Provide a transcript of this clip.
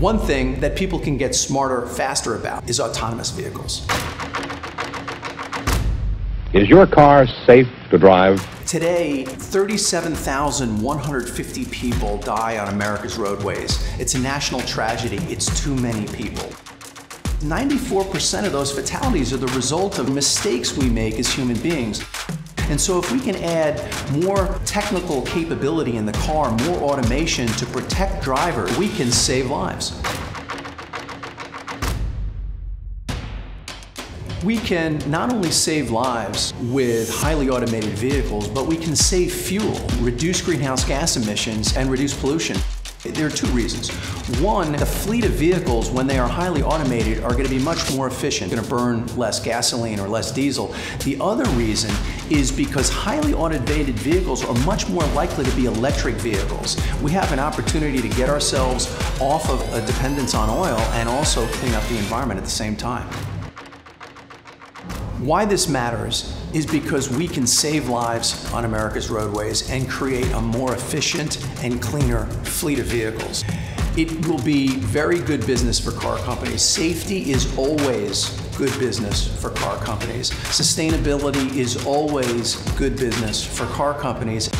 One thing that people can get smarter faster about is autonomous vehicles. Is your car safe to drive? Today, 37,150 people die on America's roadways. It's a national tragedy. It's too many people. 94% of those fatalities are the result of mistakes we make as human beings. And so if we can add more technical capability in the car, more automation to protect drivers, we can save lives. We can not only save lives with highly automated vehicles, but we can save fuel, reduce greenhouse gas emissions, and reduce pollution. There are two reasons. One, the fleet of vehicles, when they are highly automated, are going to be much more efficient, going to burn less gasoline or less diesel. The other reason is because highly automated vehicles are much more likely to be electric vehicles. We have an opportunity to get ourselves off of a dependence on oil and also clean up the environment at the same time. Why this matters is because we can save lives on America's roadways and create a more efficient and cleaner fleet of vehicles. It will be very good business for car companies. Safety is always good business for car companies. Sustainability is always good business for car companies.